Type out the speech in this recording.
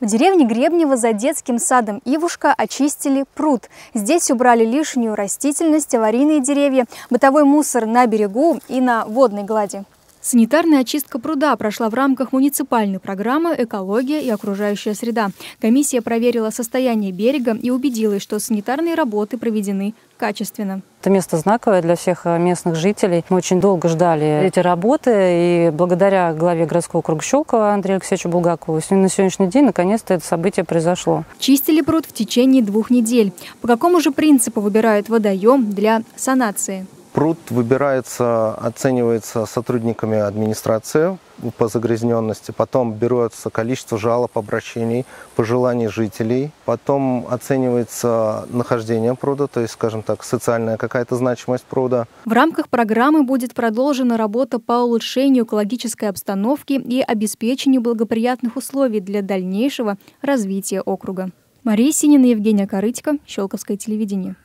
В деревне Гребнево за детским садом Ивушка очистили пруд. Здесь убрали лишнюю растительность, аварийные деревья, бытовой мусор на берегу и на водной глади. Санитарная очистка пруда прошла в рамках муниципальной программы «Экология и окружающая среда». Комиссия проверила состояние берега и убедилась, что санитарные работы проведены качественно. Это место знаковое для всех э, местных жителей. Мы очень долго ждали эти работы, и благодаря главе городского округа Щелково Андрею Алексеевичу Булгакову на сегодняшний день наконец-то это событие произошло. Чистили пруд в течение двух недель. По какому же принципу выбирают водоем для санации? Пруд выбирается, оценивается сотрудниками администрации по загрязненности, потом берется количество жалоб, обращений, пожеланий жителей, потом оценивается нахождение пруда, то есть, скажем так, социальная какая-то значимость пруда. В рамках программы будет продолжена работа по улучшению экологической обстановки и обеспечению благоприятных условий для дальнейшего развития округа. Мария Синина, Евгения Корытько, Щелковское телевидение.